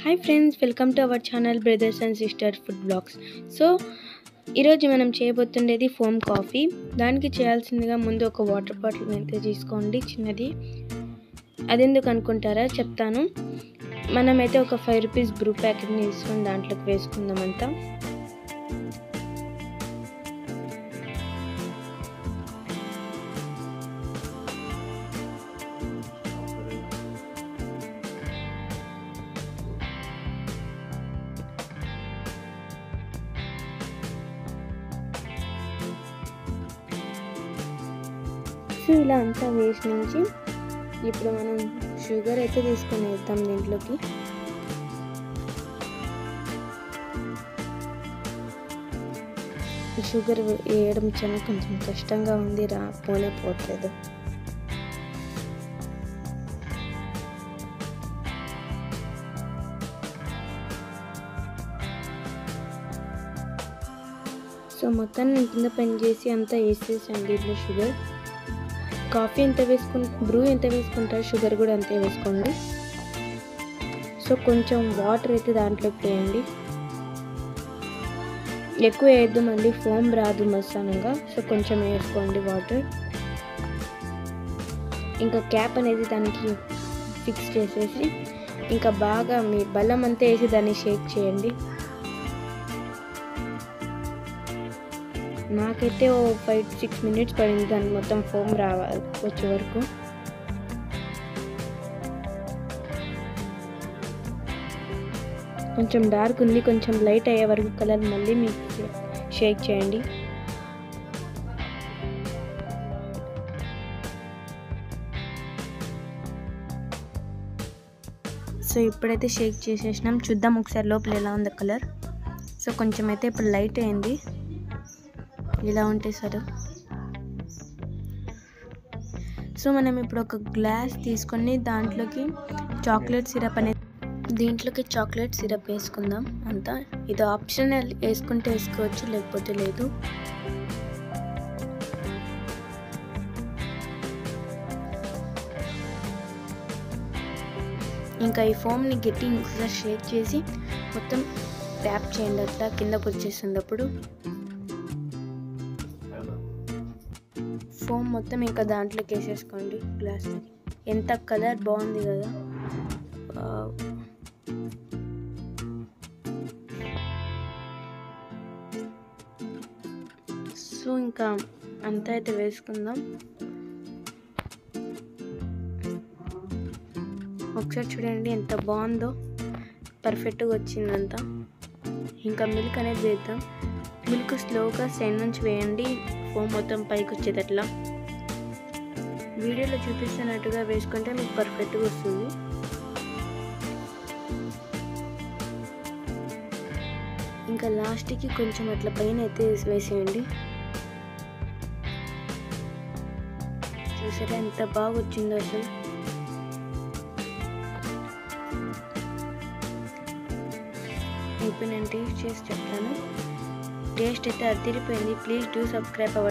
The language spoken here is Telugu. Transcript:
Hi friends welcome to our channel brothers and sister food blogs so ఈరోజు మనం చేయబోతుండేది ఫోమ్ కాఫీ. దానికి చేయాల్సిందిగా ముందు ఒక వాటర్ బాటిల్ అయితే తీసుకోండి చిన్నది. అదెందుకు అనుకుంటారా చెప్తాను. మనమైతే ఒక ఫైవ్ రూపీస్ బ్రూ ప్యాకెట్ని తీసుకొని దాంట్లోకి వేసుకుందాం అంతా సో ఇలా అంతా వేసి నుంచి ఇప్పుడు మనం షుగర్ అయితే తీసుకొని వేద్దాం దీంట్లోకి. షుగర్ వేయడం చాలా కొంచెం కష్టంగా ఉంది రా పోనే పోట్లేదు సో మొత్తం నేను కింద పని చేసి అంతా వేసేసాను ఇట్లా షుగర్. కాఫీ ఎంత వేసుకుంటే బ్రూ ఎంత వేసుకుంటారు షుగర్ కూడా అంతే వేసుకోండి. సో కొంచెం వాటర్ అయితే దాంట్లోకి వేయండి ఎక్కువ వేయద్దు మళ్ళీ ఫోమ్ రాదు మసానంగా సో కొంచెం వేసుకోండి వాటర్. ఇంకా క్యాప్ అనేది దానికి ఫిక్స్ చేసేసి ఇంకా బాగా మీ బలం అంతా వేసి దాన్ని షేక్ చేయండి. నాకైతే ఓ ఫైవ్ సిక్స్ మినిట్స్ పడింది. దాన్ని మొత్తం ఫోమ్ రావాలి వచ్చే వరకు. కొంచెం డార్క్ ఉంది. కొంచెం లైట్ అయ్యే వరకు కలర్ మళ్ళీ మీకు షేక్ చేయండి. సో ఇప్పుడైతే షేక్ చేసేసినాం. చూద్దాం ఒకసారి లోపల ఎలా ఉంది కలర్. సో కొంచెం అయితే ఇప్పుడు లైట్ అయింది. ఇలా ఉంటే సరే? సో మనం ఇప్పుడు ఒక గ్లాస్ తీసుకొని దాంట్లోకి చాక్లెట్ సిరప్ అనేది దీంట్లోకి చాక్లెట్ సిరప్ వేసుకుందాం. అంతా ఇది ఆప్షనల్ వేసుకుంటే వేసుకోవచ్చు లేకపోతే లేదు. ఇంకా ఈ ఫోమ్ని గట్టి ఒకసారి షేక్ చేసి మొత్తం ట్యాప్ చేయండి. అట్లా కిందకు వచ్చేసినప్పుడు ఫోమ్ మొత్తం ఇంకా దాంట్లోకి వేసేసుకోండి గ్లాస్లోకి ఎంత కలర్? బాగుంది కదా. సో ఇంకా అంతా అయితే వేసుకుందాం. ఒకసారి చూడండి ఎంత బాగుందో. పర్ఫెక్ట్గా వచ్చిందంతా. ఇంకా మిల్క్ అనేది వేద్దాం. మిల్క్ స్లోగా సైడ్ నుంచి వేయండి. ఫోమ్ మొత్తం పైకి వచ్చేటట్లా. వీడియోలో చూపిస్తున్నట్టుగా వేసుకుంటే మీకు పర్ఫెక్ట్గా వస్తుంది. ఇంకా లాస్ట్కి కొంచెం అట్లా పైన అయితే వేసేయండి. చూసారా ఎంత బాగా వచ్చిందో అసలు. ఇప్పుడు నేను టేస్ట్ చేసి చెప్తాను. టేస్ట్ అయితే అదిరిపోయింది ప్లీజ్ డూ సబ్స్క్రైబ్ అవర్